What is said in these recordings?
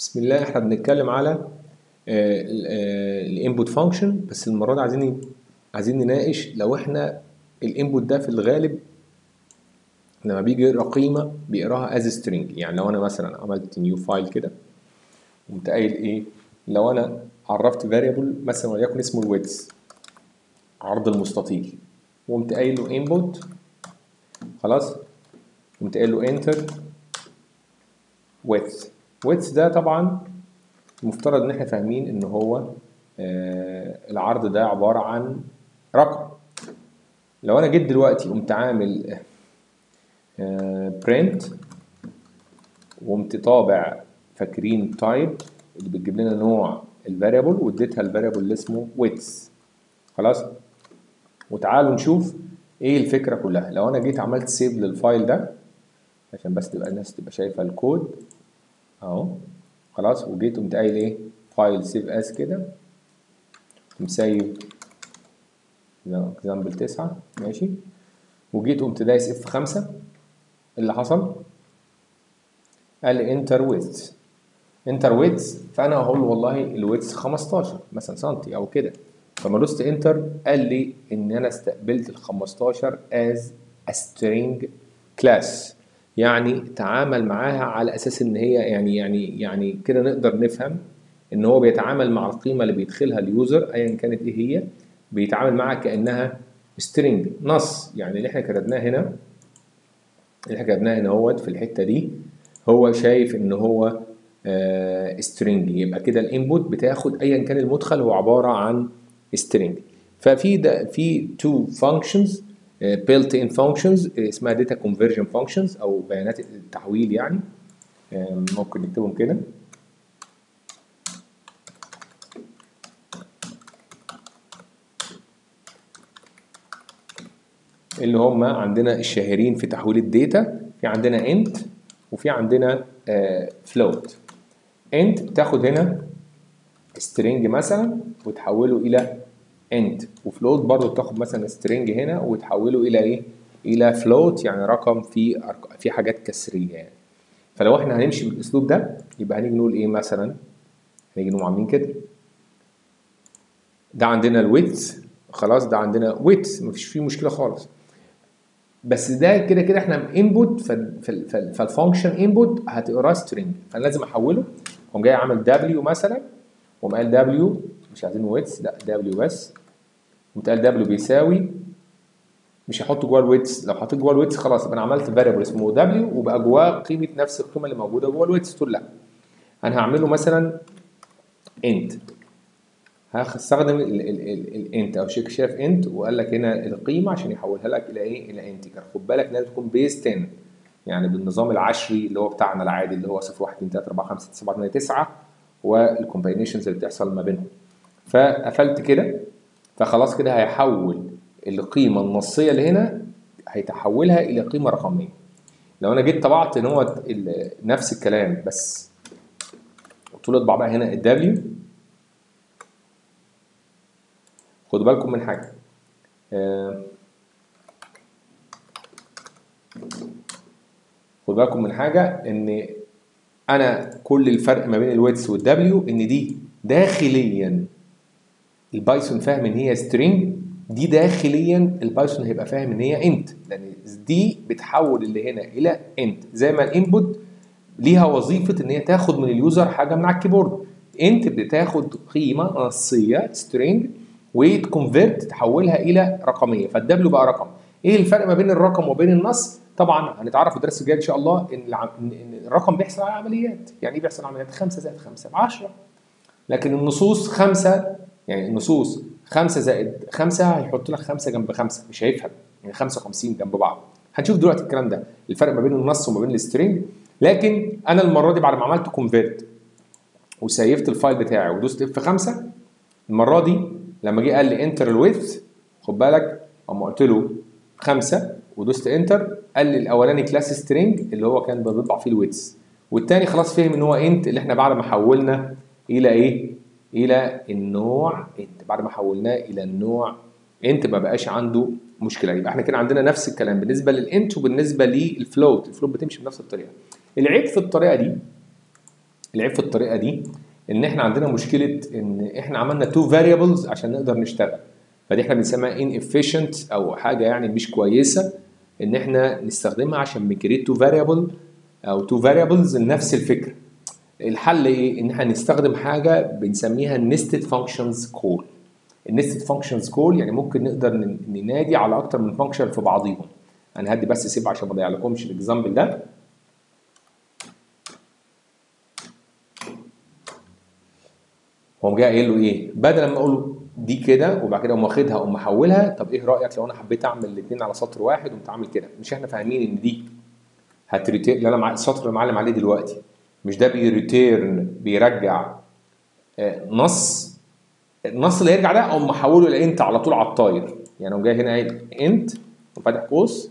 بسم الله إحنا بنتكلم على ال input function بس المرة دي عايزين عايزين نناقش لو إحنا ال input ده في الغالب لما بيجي يقرأ قيمة بيقراها as string يعني لو أنا مثلا عملت new file كده قمت قايل إيه؟ لو أنا عرفت variable مثلا وليكن اسمه ال width عرض المستطيل وقمت قايل له انبوت خلاص؟ قمت قايل له enter width. Width ده طبعا المفترض إن إحنا فاهمين إن هو آه العرض ده عبارة عن رقم. لو أنا جيت دلوقتي قمت عامل آه print وقمت طابع فاكرين type اللي بتجيب لنا نوع ال variable واديتها ال variable اللي اسمه width خلاص؟ وتعالوا نشوف إيه الفكرة كلها. لو أنا جيت عملت save لل file ده عشان بس تبقى الناس تبقى شايفة الكود اهو. خلاص وجيت قمت قايل إيه؟ file save as كده. مسيف example تسعة ماشي. وجيت قمت دايس F خمسة. اللي حصل؟ قال لي enter width enter width فأنا هقول والله ال width 15 مثلا سنتي أو كده. فما دوست enter قال لي إن أنا استقبلت ال 15 از string class يعني تعامل معاها على أساس إن هي يعني يعني يعني كده نقدر نفهم إن هو بيتعامل مع القيمة اللي بيدخلها ال user ايا كانت إيه هي بيتعامل معاها كأنها string نص. يعني اللي إحنا كتبناه هنا اللي إحنا كتبناه هنا اهوت في الحتة دي هو شايف إن هو آه string يبقى كده ال input بتاخد ايا كان المدخل هو عبارة عن string ففي ده في two functions built in functions اسمها data conversion functions أو بيانات التحويل يعني. ممكن نكتبهم كده. اللي هم عندنا الشهيرين في تحويل ال data في عندنا int وفي عندنا float. int بتاخد هنا string مثلا وتحوله إلى int و float برضه بتاخد مثلا string هنا وتحوله إلى إيه؟ إلى float يعني رقم في. في حاجات كسرية يعني. فلو إحنا هنمشي بالأسلوب ده يبقى هنيجي نقول إيه مثلا؟ هنيجي نقوم عاملين كده. ده عندنا ال width خلاص ده عندنا width مفيش فيه مشكلة خالص. بس ده كده كده إحنا input فال function input هتقراه string فأنا لازم أحوله قوم جاي عامل دبليو مثلا وقوم قال دبليو مش عايزين width لا دبليو بس وتقال دبليو بيساوي مش هحط جواه ال width لو حطيت جواه ال width خلاص يبقى أنا عملت variable اسمه دبليو وبقى جواه قيمة نفس القيمة اللي موجودة جوه ال width تقول لا. أنا هعمله مثلا int هستخدم ال int أو شيك شاف int وقال لك هنا القيمة عشان يحولها لك إلى إيه؟ إلى integer خد بالك لازم تكون base 10 يعني بالنظام العشري اللي هو بتاعنا العادي اللي هو 0 1 2 3 4 5 6 7 8 9 وال combinations اللي بتحصل ما بينهم. فقفلت كده فخلاص كده هيحول القيمة النصية اللي هنا هيتحولها إلى قيمة رقمية. لو أنا جيت طبعت إن هو نفس الكلام بس قلت له اطبع بقى هنا الدبليو خدوا بالكم من حاجة. آه خدوا بالكم من حاجة إن أنا كل الفرق ما بين الويدث والدبليو إن دي داخليا ال Python فاهم إن هي string دي داخليا ال Python هيبقى فاهم إن هي int لأن دي بتحول اللي هنا إلى int زي ما ال input ليها وظيفة إن هي تاخد من ال user حاجة من على الكيبورد. int بتاخد قيمة نصيه string و to convert تحولها إلى رقمية. فالدبليو بقى رقم. إيه الفرق ما بين الرقم وبين النص؟ طبعا هنتعرف في الدرس الجاي إن شاء الله إن الرقم بيحصل على عمليات. يعني إيه بيحصل عمليات؟ 5 زائد 5 ب 10 لكن النصوص 5 يعني النصوص 5 زائد 5 هيحط لك 5 جنب 5 مش هيفهم. يعني 55 جنب بعض. هنشوف دلوقتي الكلام ده الفرق ما بين النص وما بين ال string لكن أنا المرة دي بعد ما عملت convert وسيفت ال file بتاعي ودوست F 5 المرة دي لما جه قال لي enter ال width خد بالك اما قلت له 5 ودوست enter قال لي الأولاني class string اللي هو كان بيطبع فيه ال width والتاني خلاص فهم إن هو int اللي إحنا بعد ما حولنا إلى إيه؟ إلى النوع int بعد ما حولناه إلى النوع int ما بقاش عنده مشكلة. يبقى إحنا كده عندنا نفس الكلام. بالنسبة لل int وبالنسبه لل float ال float بتمشي بنفس الطريقة. العيب في الطريقة دي العيب في الطريقة دي إن إحنا عندنا مشكلة إن إحنا عملنا two variables عشان نقدر نشتغل. فدي إحنا بنسميها inefficient أو حاجة يعني مش كويسة إن إحنا نستخدمها عشان بن create two variable أو two variables لنفس الفكرة. الحل إيه؟ إن إحنا نستخدم حاجة بنسميها nested functions call. ال nested functions call يعني ممكن نقدر ننادي على أكتر من function في بعضيهم. أنا هدي بس سيب عشان ما اضيع لكمش ال example ده. هو جاي قايل له إيه؟ بدل ما أقول له دي كده وبعد كده أقوم واخدها أقوم محولها طب إيه رأيك لو أنا حبيت أعمل الاثنين على سطر واحد وقمت عامل كده؟ مش إحنا فاهمين إن دي هت return اللي أنا مع السطر اللي معلم عليه دلوقتي. مش ده بي return بيرجع. آه، نص. النص اللي هيرجع ده اقوم محوله ل int على طول على الطاير. يعني اقوم جاي هنا قايل int وفاتح قوس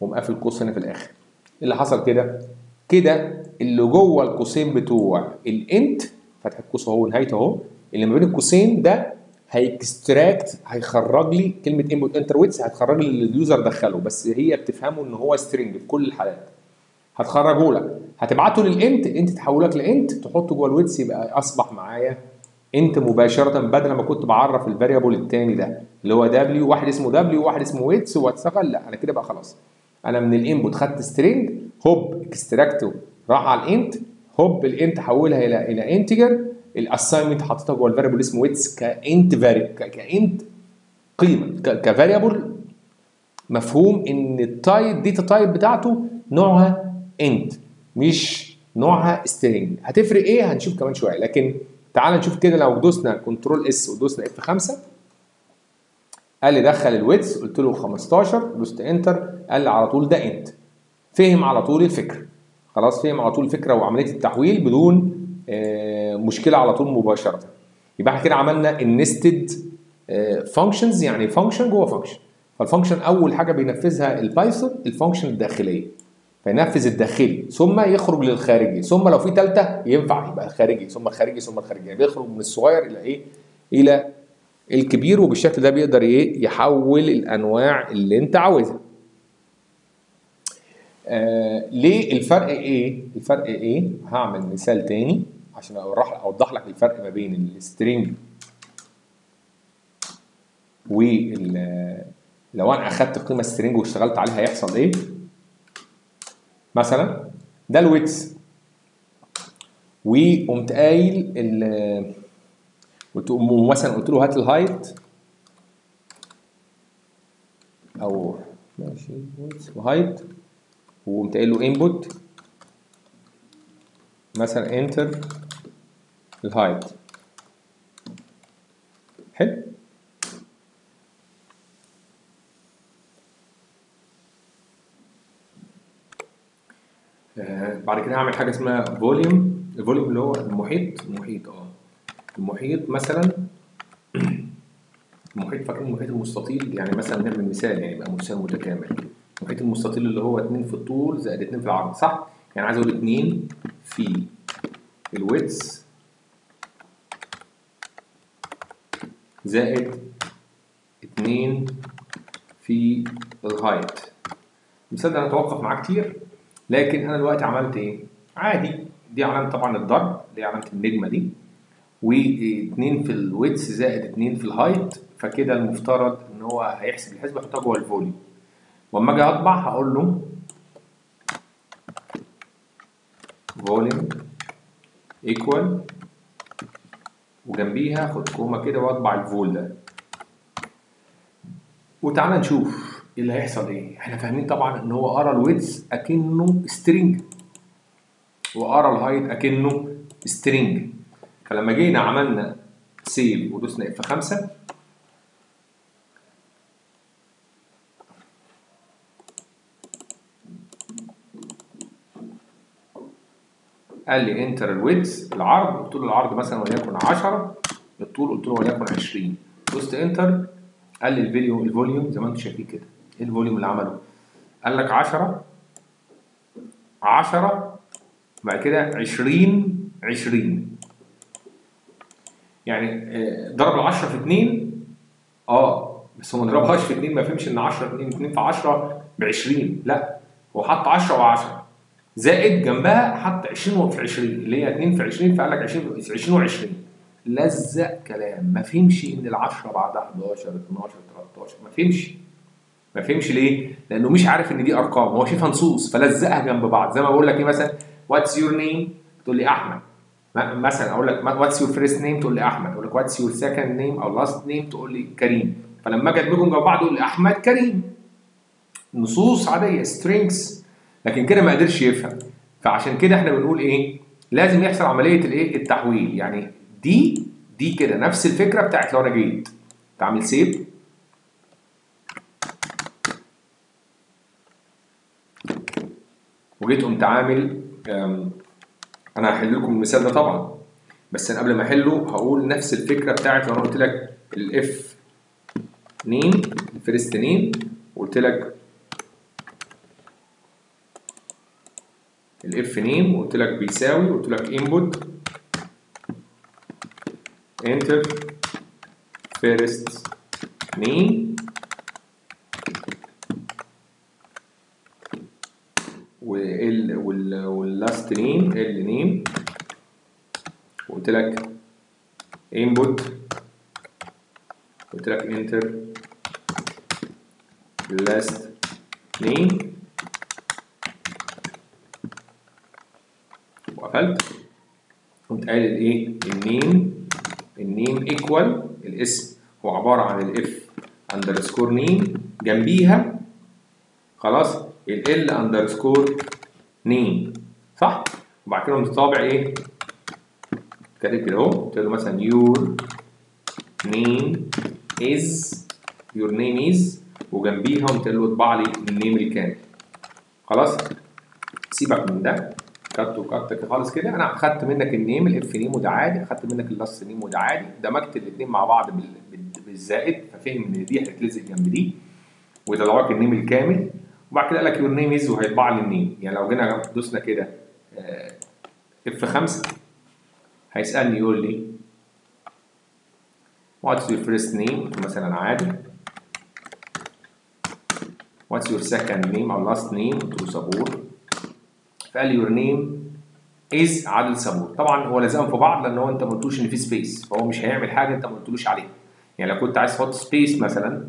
وقوم قافل قوس هنا في الآخر. إيه اللي حصل كده؟ كده اللي جوه القوسين بتوع ال int فاتح القوس أهو نهايته أهو اللي ما بين القوسين ده هي extract هيخرج لي كلمة input enter width هتخرج لي اللي ال user دخله. بس هي بتفهمه إن هو string في كل الحالات. هتخرجه لك هتبعته لل int int تحوله ل int تحطه جوه ال width يبقى أصبح معايا int مباشرة بدل ما كنت بعرف ال variable الثاني ده اللي هو W واحد اسمه W وواحد اسمه width واشتغل لا أنا كده بقى خلاص. أنا من ال input خدت string هوب extract ته راح على ال int هوب ال int حولها إلى إلى integer ال assignment حطيتها جوه ال variable اسمه width كانت vari كانت قيمة ك variable مفهوم إن ال type data type بتاعته نوعها int مش نوعها string هتفرق إيه؟ هنشوف كمان شوية. لكن تعال نشوف كده لو دوسنا control S ودوسنا F 5 قال لي دخل ال width قلت له 15 دوست enter قال لي على طول ده int فهم على طول الفكرة. خلاص فهم على طول الفكرة وعملية التحويل بدون آه، مشكلة على طول مباشرة. يبقى إحنا كده عملنا ال nested functions يعني function جوه function فال function أول حاجة بينفذها ال Python ال function الداخلية. فينفذ الداخلي ثم يخرج للخارجي ثم لو في ثالثه ينفع يبقى الخارجي ثم الخارجي ثم الخارجي يعني بيخرج من الصغير إلى إيه؟ إلى الكبير وبالشكل ده بيقدر إيه؟ يحول الأنواع اللي أنت عاوزها. آه ليه الفرق إيه؟ الفرق إيه؟ هعمل مثال تاني عشان اوضح لك الفرق ما بين السترينج وال لو أنا أخدت قيمة string واشتغلت عليها هيحصل إيه؟ مثلا ده ال width وقمت قايل ال مثلا قلت له هات ال height أو ماشي و height وقمت قايل له input مثلا enter ال height آه، بعد كده هعمل حاجة اسمها volume ال volume اللي هو المحيط المحيط آه. المحيط مثلا المحيط فاكرين المحيط المستطيل؟ يعني مثلا نعمل مثال يعني يبقى مثال متكامل. المحيط المستطيل اللي هو 2 في الطول زائد 2 في العرض صح؟ يعني عايز أقول 2 في ال width زائد 2 في ال height المثال ده هنتوقف معاه كتير. لكن أنا دلوقتي عملت إيه؟ عادي. دي علامه طبعا الضرب دي علامه النجمة دي. و2 في ال width زائد 2 في ال height فكده المفترض إن هو هيحسب الحسبة يحطها جوه ال volume واما أجي أطبع هقول له volume equal وجنبيها اخد comma كده وأطبع ال vol ده. وتعالى نشوف. إيه اللي هيحصل؟ إيه؟ إحنا فاهمين طبعا إن هو قرا ال width أكنه string وقرا ال height أكنه string فلما جينا عملنا save ودوسنا F 5 قال لي enter ال width العرض. قلت له العرض مثلا وليكن 10 الطول قلت له وليكن 20 دوست enter قال لي الفيديو ال volume زي ما أنتم شايفين كده. إيه ال volume اللي عمله. قال لك 10 10 بعد كده 20 20 يعني آه، ضرب ال 10 في 2 آه بس هو ما ضربهاش في 2 ما فهمش إن 10 2 2 في 10 ب 20 لا هو حط 10 و10 زائد جنبها حط 20 في 20 اللي هي 2 في 20 فقال لك 20 في 20 و20 لزق كلام. ما فهمش إن ال 10 بعدها 11 12 13 ما فهمش. ما فهمش ليه؟ لأنه مش عارف إن دي أرقام هو شايفها نصوص فلزقها جنب بعض. زي ما بقول لك إيه مثلا what's your name تقول لي أحمد. مثلا أقول لك what's your first name تقول لي أحمد. أقول لك what's your second name أو last name تقول لي كريم. فلما أجي أدمجهم جنب بعض أقول لي أحمد كريم. نصوص عادية strings لكن كده ما قدرش يفهم. فعشان كده إحنا بنقول إيه؟ لازم يحصل عملية الإيه؟ التحويل. يعني دي دي كده نفس الفكرة بتاعت لو أنا جيت. تعمل save وجيت قمت عامل أنا هحل لكم المثال ده طبعا بس أنا قبل ما أحله هقول نفس الفكرة بتاعت لو أنا قلت لك ال F name ال first name وقلت لك ال F name وقلت لك بيساوي وقلت لك input enter first name وال وال وال last name ال name وقلت لك input قلت لك enter last name وقفلت. قمت قايل الايه؟ ال name ال name equal الاسم هو عبارة عن ال F underscore name جنبيها. خلاص. L underscore name صح؟ وبعد كده قمت طابع إيه؟ كاتب كده أهو. قلت له مثلا your name is your name is وجنبيها قمت له اطبع لي ال name الكامل خلاص؟ سيبك من ده. cut و cut خالص كده. أنا اخدت منك النيم ال F name وده عادي. اخدت منك ال last name وده عادي. دمجت الاثنين مع بعض بال- بال- بالزائد. ففهم إن دي هتتلزق جنب دي. ويطلع لك ال name الكامل. وبعد كده قال لك your name is وهيطبع لي ال name يعني لو جينا دوسنا كده F 5 هيسألني يقول لي what's your first name مثلا عادي. what's your second name أو last name قلت له صبور فقال لي your name is عادل صبور طبعا هو لازقهم في بعض لأن هو أنت ما قلتوش إن في space فهو مش هيعمل حاجة أنت ما قلتلوش عليها. يعني لو كنت عايز تحط space مثلا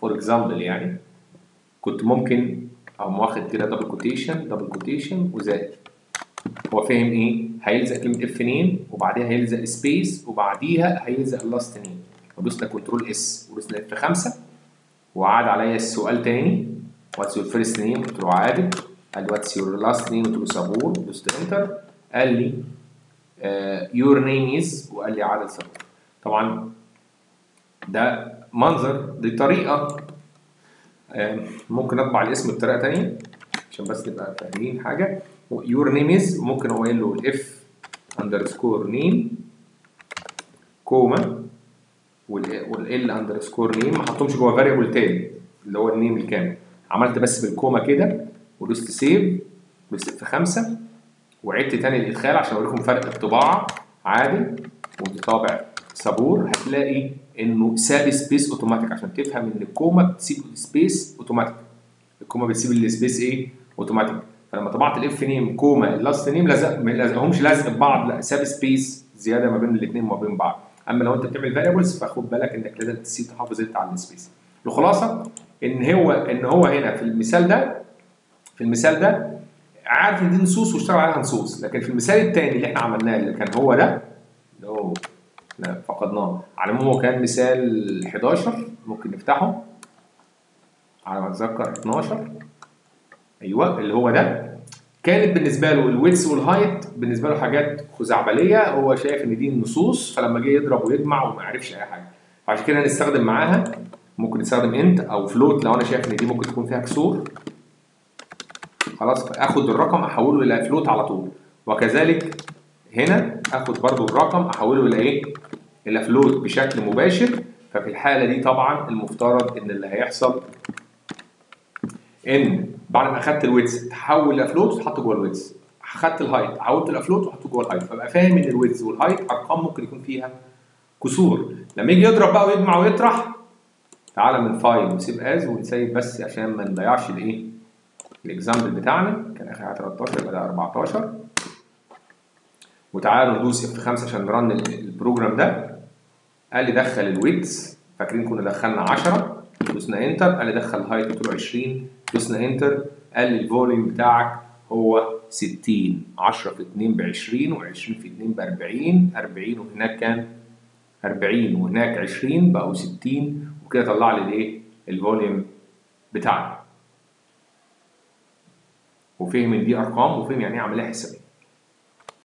for example يعني. كنت ممكن أو واخد كده double quotation double quotation وزائد هو فاهم إيه؟ هيلزق كلمة F name وبعديها هيلزق space وبعديها هيلزق ال last name ودوسنا control S ودوسنا F 5 وعاد عليا السؤال تاني. what's your first name قلت له عادل. قال لي what's your last name قلت له صبور دوست enter قال لي your name is وقال لي عادل صبور طبعا ده منظر دي طريقة ممكن أطبع الاسم بطريقة تانية عشان بس نبقى فاهمين حاجة. your name is ممكن قايل له ال F underscore name comma وال L underscore name ما حطهمش جوه variable تاني اللي هو ال name الكامل. عملت بس بال comma كده ودوست save F خمسة وعدت تاني الادخال عشان أوريكم فرق الطباعة. عادي وأنت طابع صبور هتلاقي إنه ساب space automatic عشان تفهم إن ال comma بتسيب space automatic ال comma بتسيب ال space إيه؟ اوتوماتيك فلما طبعت ال F name comma ال last name لزق ما لزقهمش لزق ببعض لا ساب space زيادة ما بين الاثنين وما بين بعض. أما لو أنت بتعمل variables فخد بالك إنك لازم تسيب تحافظ انت على ال space الخلاصة إن هو إن هو هنا في المثال ده في المثال ده عارف إن دي نصوص واشتغل عليها نصوص. لكن في المثال الثاني اللي إحنا عملناه اللي كان هو ده اللي هو لا فقدناه. على العموم هو كان مثال 11 ممكن نفتحه. على ما أتذكر 12 أيوه اللي هو ده. كانت بالنسبة له الويتس والهايت بالنسبة له حاجات خزعبلية. هو شايف إن دي النصوص فلما جه يضرب ويجمع وما عرفش أي حاجة. فعشان كده نستخدم معاها. ممكن نستخدم int أو float لو أنا شايف إن دي ممكن تكون فيها كسور. خلاص أخد الرقم أحوله إلى float على طول. وكذلك هنا أخد برضو الرقم أحوله إلى إيه؟ إلى float بشكل مباشر ففي الحالة دي طبعا المفترض إن اللي هيحصل إن بعد ما أخدت ال width تحول ل float وتحط جوه ال width أخدت ال height حولت ل float وحطه جوه ال height. فبقى فاهم إن الويتس والهايت أرقام ممكن يكون فيها كسور. لما يجي يضرب بقى ويجمع ويطرح تعالى من file و save as ون save بس عشان ما نضيعش الإيه؟ ال example بتاعنا. كان آخر حاجة 13 يبقى ده 14 وتعالوا ندوس F 5 عشان ن run ال program ده. قال لي دخل ال width فاكرين كنا دخلنا 10 دوسنا enter. قال لي دخل height قلت له 20 دوسنا enter. قال لي ال volume بتاعك هو 60 10 في 2 ب 20 و20 في 2 ب 40 40 وهناك كان 40 وهناك 20 بقوا 60 وكده طلع لي الايه؟ الفوليوم بتاعنا. وفهم ان دي أرقام وفهم يعني إيه عمليه حسابيه